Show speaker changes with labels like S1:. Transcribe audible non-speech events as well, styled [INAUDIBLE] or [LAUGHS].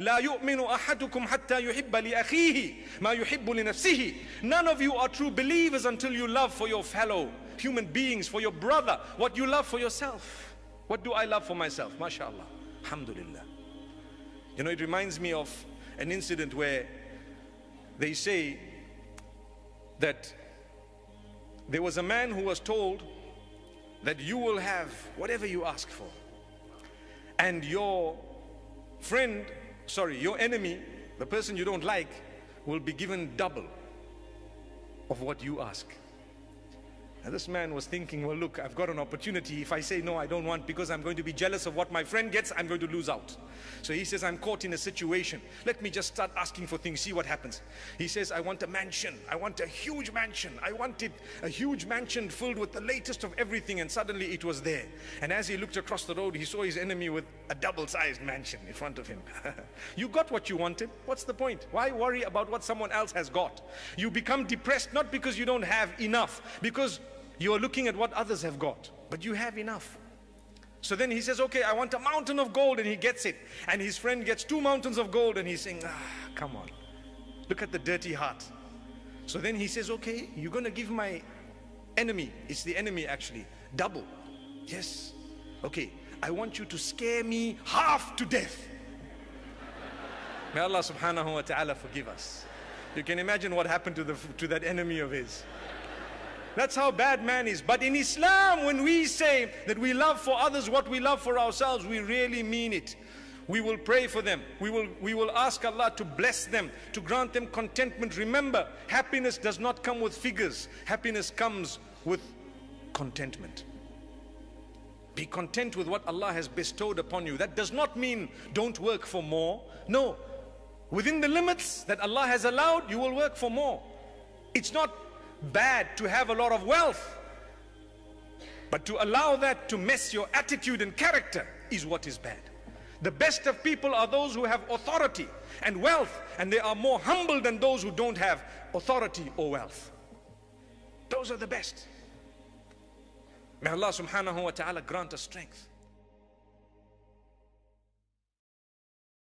S1: La yu'minu ahadukum hatta yuhibba li akhihi ma yuhibbu. None of you are true believers until you love for your fellow human beings, for your brother, what you love for yourself. What do I love for myself? MashaAllah. Alhamdulillah. You know, it reminds me of an incident where they say that there was a man who was told that you will have whatever you ask for. And your friend sorry, your enemy, the person you don't like, will be given double of what you ask. And this man was thinking, well, look, I've got an opportunity. If I say no, I don't want because I'm going to be jealous of what my friend gets, I'm going to lose out. So he says, I'm caught in a situation. Let me just start asking for things, see what happens. He says, I want a mansion. I want a huge mansion. I wanted a huge mansion filled with the latest of everything. And suddenly it was there. And as he looked across the road, he saw his enemy with a double sized mansion in front of him. [LAUGHS] you got what you wanted. What's the point? Why worry about what someone else has got? You become depressed not because you don't have enough, because you are looking at what others have got, but you have enough. So then he says, okay, I want a mountain of gold and he gets it. And his friend gets two mountains of gold and he's saying, ah, come on. Look at the dirty heart. So then he says, okay, you're going to give my enemy, it's the enemy actually, double. Yes. Okay, I want you to scare me half to death. May Allah subhanahu wa ta'ala forgive us. You can imagine what happened to, the, to that enemy of his. That's how bad man is. But in Islam, when we say that we love for others what we love for ourselves, we really mean it. We will pray for them. We will, we will ask Allah to bless them, to grant them contentment. Remember, happiness does not come with figures. Happiness comes with contentment. Be content with what Allah has bestowed upon you. That does not mean don't work for more. No. Within the limits that Allah has allowed, you will work for more. It's not bad to have a lot of wealth. But to allow that to mess your attitude and character is what is bad. The best of people are those who have authority and wealth, and they are more humble than those who don't have authority or wealth. Those are the best. May Allah subhanahu wa ta'ala grant us strength.